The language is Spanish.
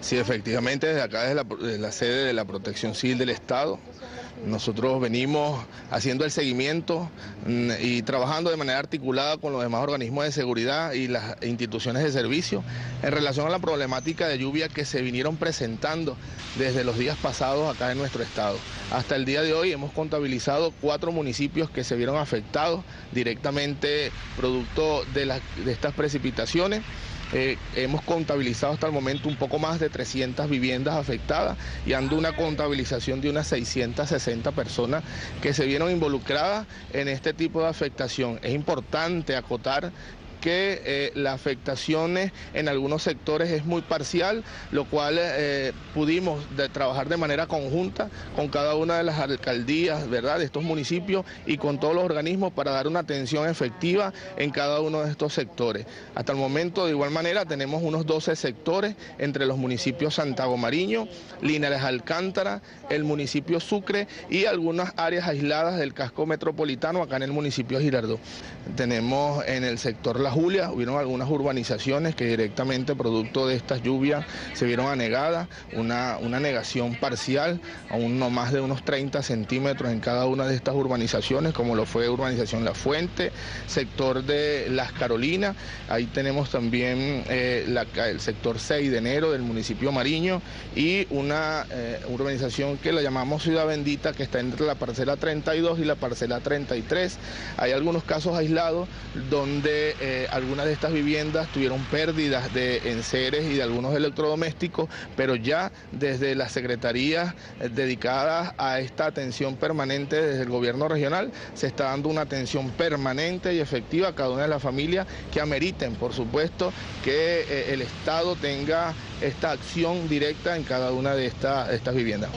Sí, efectivamente, desde acá, desde la, sede de la Protección Civil del Estado, nosotros venimos haciendo el seguimiento mm, y trabajando de manera articulada con los demás organismos de seguridad y las instituciones de servicio en relación a la problemática de lluvia que se vinieron presentando desde los días pasados acá en nuestro estado. Hasta el día de hoy hemos contabilizado cuatro municipios que se vieron afectados directamente producto de estas precipitaciones. Eh, hemos contabilizado hasta el momento un poco más de 300 viviendas afectadas y ando una contabilización de unas 660 personas que se vieron involucradas en este tipo de afectación. Es importante acotar que eh, las afectaciones en algunos sectores es muy parcial, lo cual eh, pudimos trabajar de manera conjunta con cada una de las alcaldías, ¿verdad?, de estos municipios y con todos los organismos para dar una atención efectiva en cada uno de estos sectores. Hasta el momento, de igual manera, tenemos unos 12 sectores entre los municipios Santago Mariño, Linares Alcántara, el municipio Sucre y algunas áreas aisladas del casco metropolitano acá en el municipio Girardot. Tenemos en el sector La Julia, hubieron algunas urbanizaciones que directamente producto de estas lluvias se vieron anegadas, una, una negación parcial, aún no más de unos 30 centímetros en cada una de estas urbanizaciones, como lo fue urbanización La Fuente, sector de Las Carolinas, ahí tenemos también eh, el sector 6 de enero del municipio Mariño y una eh, urbanización que la llamamos Ciudad Bendita, que está entre la parcela 32 y la parcela 33. Hay algunos casos aislados donde eh, algunas de estas viviendas tuvieron pérdidas de enseres y de algunos electrodomésticos, pero ya desde las secretarías eh, dedicadas a esta atención permanente desde el gobierno regional se está dando una atención permanente y efectiva a cada una de las familias que ameriten, por supuesto, que eh, el Estado tenga esta acción directa en cada una de, de estas viviendas.